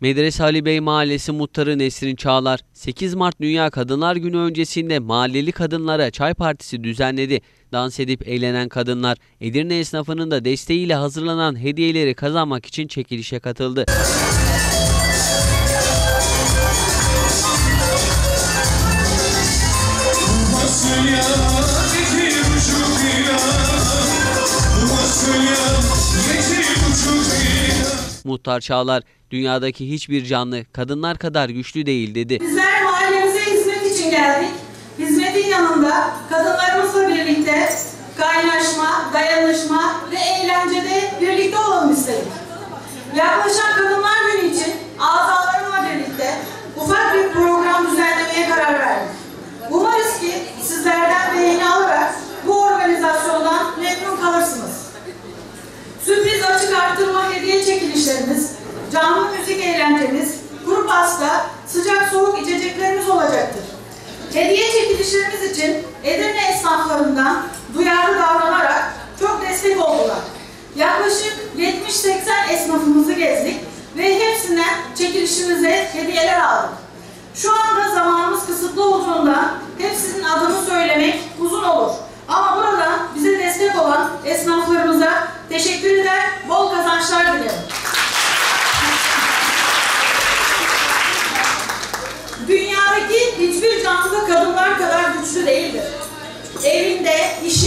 Medrese Ali Bey Mahallesi muhtarı Nesrin Çağlar, 8 Mart Dünya Kadınlar Günü öncesinde mahalleli kadınlara çay partisi düzenledi. Dans edip eğlenen kadınlar Edirne esnafının da desteğiyle hazırlanan hediyeleri kazanmak için çekilişe katıldı. Muhtar Çağlar, dünyadaki hiçbir canlı kadınlar kadar güçlü değil dedi. Bizler mahallemize hizmet için geldik. Hizmetin yanında kadınlarımızla birlikte kaynaşma, dayanışma ve eğlencede birlikte olalım istedik. Yaklaşan Kadınlar Günü için azalarımla birlikte ufak bir program düzenlemeye karar verdik. Umarız ki sizlerden beğeni alarak bu organizasyondan memnun kalırsınız. Sürpriz açık arttırma hediye çekilişlerimiz, canlı müzik eğlencemiz, kuru pasta, sıcak soğuk içeceklerimiz olacaktır. Hediye çekilişlerimiz için Edirne esnaflarından duyarlı davranarak çok destek oldular. Yaklaşık 70-80 esnafımızı gezdik ve hepsinden çekilişimize hediyeler aldık. Şu anda zamanımız kısıtlı olduğundan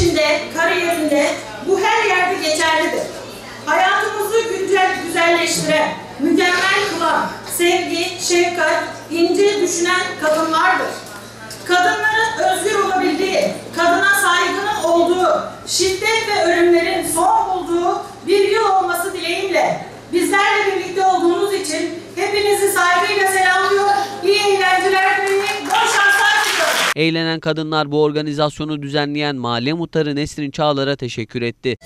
işinde, kariyerinde bu her yerde geçerlidir. Hayatımızı güncel güzelleştiren, mükemmel kılan, sevgi, şefkat, ince düşünen kadınlardır. Kadınların özgür olabildiği, kadına saygının olduğu, şiddet ve ölümlerin son bulduğu bir yıl olması dileğiyle bizlerle birlikte olduğunuz için hepinizi saygıyla selamlıyor, Eğlenen kadınlar bu organizasyonu düzenleyen mahalle muhtarı Nesrin Çağlar'a teşekkür etti.